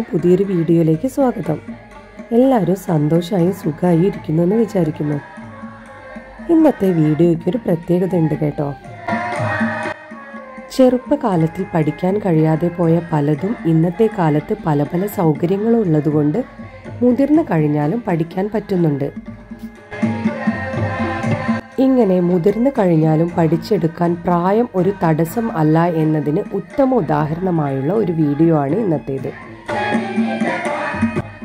എല്ലാവർക്കും പുതിയൊരു വീഡിയോയിലേക്ക് സ്വാഗതം. എല്ലാവരും സന്തോഷമായും സുഖമായി ഇരിക്കുന്നു എന്ന് വിചാരിക്കുന്നു. ഇന്നത്തെ വീഡിയോയ്ക്ക് ഒരു പ്രത്യേകത ഉണ്ട് കേട്ടോ. ചെറുപ്പകാലത്തിൽ പഠിക്കാൻ കഴിയാതെ പോയ പലതും ഇന്നത്തെ കാലത്ത് പല പല സൗകര്യങ്ങളും ഉള്ളതുകൊണ്ട് മുതിർന്നു കഴിഞ്ഞാലും പഠിക്കാൻ പറ്റുന്നുണ്ട്. ഇങ്ങനെ മുതിർന്നു കഴിഞ്ഞാലും പഠിച്ചെടുക്കാൻ പ്രായം ഒരു തടസ്സം അല്ല എന്നതിന് ഉത്തമ ഉദാഹരണമായുള്ള ഒരു വീഡിയോ ആണ് ഇന്നത്തേത്.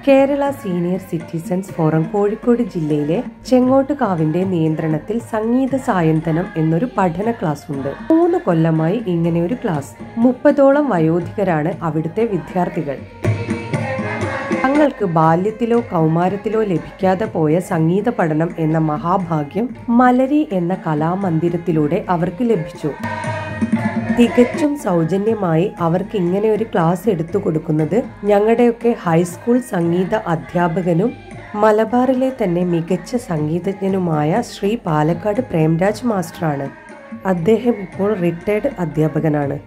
Kerala senior citizens forum Kozhikode ജില്ലയിലെ ചെങ്ങോട്ടുകാവിന്റെ നിയന്ത്രണത്തിൽ സംഗീത സായന്തനം എന്നൊരു പഠന ക്ലാസ് ഉണ്ട് മൂന്ന് കൊല്ലമായി ഇങ്ങനെ ഒരു ക്ലാസ്. മുപ്പതോളം വയോധികരാണ് അവിടുത്തെ വിദ്യാർത്ഥികൾ. തങ്ങൾക്ക് ബാല്യത്തിലോ കൗമാരത്തിലോ ലഭിക്കാതെ പോയ സംഗീത പഠനം എന്ന മഹാഭാഗ്യം മലരി എന്ന കലാമന്ദിരത്തിലൂടെ അവർക്ക് ലഭിച്ചു. തികച്ചും സൗജന്യമായി അവർക്ക് ഇങ്ങനെ ഒരു ക്ലാസ് എടുത്തു കൊടുക്കുന്നത് ഞങ്ങളുടെയൊക്കെ ഹൈസ്കൂൾ സംഗീത അധ്യാപകനും മലബാറിലെ തന്നെ മികച്ച സംഗീതജ്ഞനുമായ ശ്രീ പാലക്കാട് പ്രേംരാജ് മാസ്റ്ററാണ്. അദ്ദേഹം ഇപ്പോൾ റിട്ടയർഡ് അധ്യാപകനാണ്.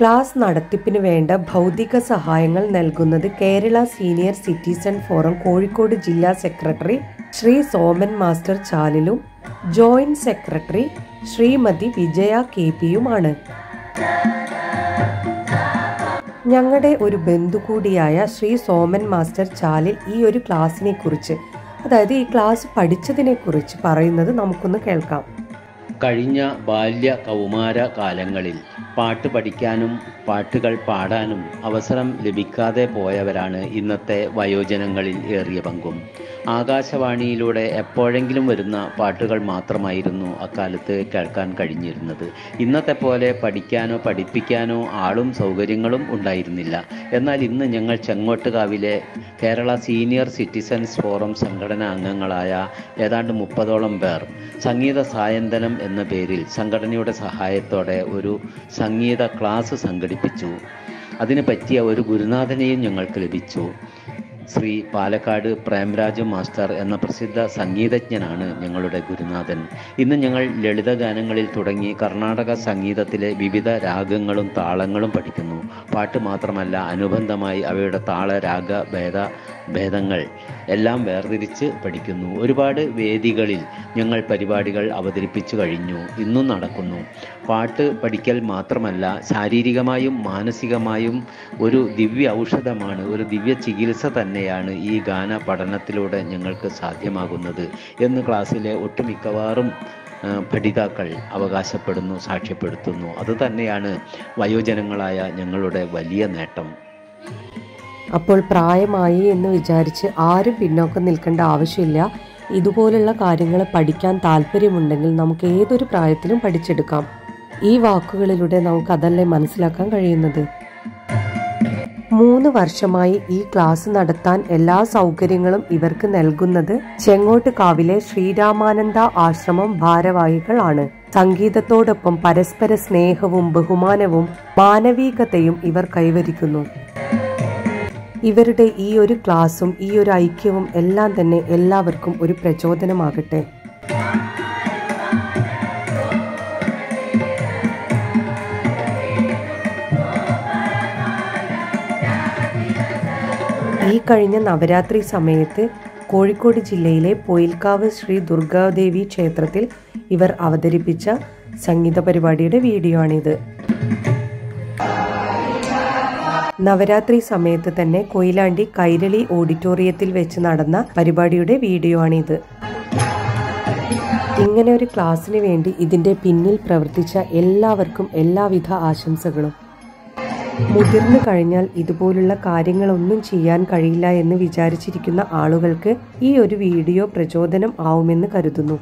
ക്ലാസ് നടത്തിപ്പിന് വേണ്ട ഭൗതിക സഹായങ്ങൾ നൽകുന്നത് Kerala senior citizen forum Kozhikode ജില്ലാ secretary Shri Soman master ചാലിലും joint secretary Shrimati Vijaya K പിയുമാണ്. ഞങ്ങളുടെ ഒരു ബന്ധു കൂടിയായ ശ്രീ സോമൻ മാസ്റ്റർ ചാലിൽ ഈ ഒരു ക്ലാസ്സിനെ കുറിച്ച് അതായത് ഈ ക്ലാസ് പഠിച്ചതിനെ കുറിച്ച് പറയുന്നത് നമുക്കൊന്ന് കേൾക്കാം. കഴിഞ്ഞ ബാല്യ കൗമാര കാലങ്ങളിൽ പാട്ട് പഠിക്കാനും പാട്ടുകൾ പാടാനും അവസരം ലഭിക്കാതെ പോയവരാണ് ഇന്നത്തെ വയോജനങ്ങളിൽ ഏറിയ പങ്കും. ആകാശവാണിയിലൂടെ എപ്പോഴെങ്കിലും വരുന്ന പാട്ടുകൾ മാത്രമായിരുന്നു അക്കാലത്ത് കേൾക്കാൻ കഴിഞ്ഞിരുന്നത്. ഇന്നത്തെ പോലെ പഠിക്കാനോ പഠിപ്പിക്കാനോ ആളും സൗകര്യങ്ങളും ഉണ്ടായിരുന്നില്ല. എന്നാൽ ഇന്ന് ഞങ്ങൾ ചെങ്ങോട്ടുകാവിലെ കേരള സീനിയർ സിറ്റിസൻസ് ഫോറം സംഘടനാ അംഗങ്ങളായ ഏതാണ്ട് മുപ്പതോളം പേർ സംഗീത സായന്തനം എന്ന പേരിൽ സംഘടനയുടെ സഹായത്തോടെ ഒരു സംഗീത ക്ലാസ് സംഘടിപ്പിച്ചു. അതിന് പറ്റിയ ഒരു ഗുരുനാഥനെയും ഞങ്ങൾക്ക് ലഭിച്ചു. ശ്രീ പാലക്കാട് പ്രേംരാജ് മാസ്റ്റർ എന്ന പ്രസിദ്ധ സംഗീതജ്ഞനാണ് ഞങ്ങളുടെ ഗുരുനാഥൻ. ഇന്ന് ഞങ്ങൾ ലളിതഗാനങ്ങളിൽ തുടങ്ങി കർണാടക സംഗീതത്തിലെ വിവിധ രാഗങ്ങളും താളങ്ങളും പഠിക്കുന്നു. പാട്ട് മാത്രമല്ല അനുബന്ധമായി അവയുടെ താള രാഗ ഭേദ ഭേദങ്ങൾ എല്ലാം വേർതിരിച്ച് പഠിക്കുന്നു. ഒരുപാട് വേദികളിൽ ഞങ്ങൾ പരിപാടികൾ അവതരിപ്പിച്ചു കഴിഞ്ഞു. ഇന്നും നടക്കുന്നു. പാട്ട് പഠിക്കൽ മാത്രമല്ല ശാരീരികമായും മാനസികമായും ഒരു ദിവ്യ ഔഷധമാണ് ഒരു ദിവ്യ ചികിത്സ തന്നെയാണ് ഈ ഗാന പഠനത്തിലൂടെ ഞങ്ങൾക്ക് സാധ്യമാകുന്നത് എന്ന് ക്ലാസ്സിലെ ഒട്ടുമിക്കവാറും പഠിതാക്കൾ അവകാശപ്പെടുന്നു സാക്ഷ്യപ്പെടുത്തുന്നു. അത് തന്നെയാണ് വയോജനങ്ങളായ ഞങ്ങളുടെ വലിയ നേട്ടം. അപ്പോൾ പ്രായമായി എന്ന് വിചാരിച്ച് ആരും പിന്നോക്കം നിൽക്കേണ്ട ആവശ്യമില്ല. ഇതുപോലുള്ള കാര്യങ്ങൾ പഠിക്കാൻ താല്പര്യമുണ്ടെങ്കിൽ നമുക്ക് ഏതൊരു പ്രായത്തിലും പഠിച്ചെടുക്കാം. ഈ വാക്കുകളിലൂടെ നമുക്ക് അതല്ലേ മനസ്സിലാക്കാൻ കഴിയുന്നത്? മൂന്ന് വർഷമായി ഈ ക്ലാസ് നടത്താൻ എല്ലാ സൗകര്യങ്ങളും ഇവർക്ക് നൽകുന്നത് ചെങ്ങോട്ടുകാവിലെ ശ്രീരാമാനന്ദ ആശ്രമം ഭാരവാഹികളാണ്. സംഗീതത്തോടൊപ്പം പരസ്പര സ്നേഹവും ബഹുമാനവും മാനവികതയും ഇവർ കൈവരിക്കുന്നു. ഇവരുടെ ഈ ഒരു ക്ലാസും ഈ ഒരു ഐക്യവും എല്ലാം തന്നെ എല്ലാവർക്കും ഒരു പ്രചോദനമാകട്ടെ. ഈ കഴിഞ്ഞ നവരാത്രി സമയത്ത് കോഴിക്കോട് ജില്ലയിലെ പൊയിൽക്കാവ് ശ്രീ ദുർഗാദേവി ക്ഷേത്രത്തിൽ ഇവർ അവതരിപ്പിച്ച സംഗീത പരിപാടിയുടെ വീഡിയോ ആണിത് നവരാത്രി സമയത്ത് തന്നെ കൊയിലാണ്ടി കൈരളി ഓഡിറ്റോറിയത്തിൽ വെച്ച് നടന്ന പരിപാടിയുടെ വീഡിയോ ആണിത് ഇങ്ങനെ ഒരു ക്ലാസ്സിന് വേണ്ടി ഇതിന്റെ പിന്നിൽ പ്രവർത്തിച്ച എല്ലാവർക്കും എല്ലാവിധ ആശംസകളും. മുതിർന്നു കഴിഞ്ഞാൽ ഇതുപോലുള്ള കാര്യങ്ങളൊന്നും ചെയ്യാൻ കഴിയില്ല എന്ന് വിചാരിച്ചിരിക്കുന്ന ആളുകൾക്ക് ഈ ഒരു വീഡിയോ പ്രചോദനം ആവുമെന്ന് കരുതുന്നു.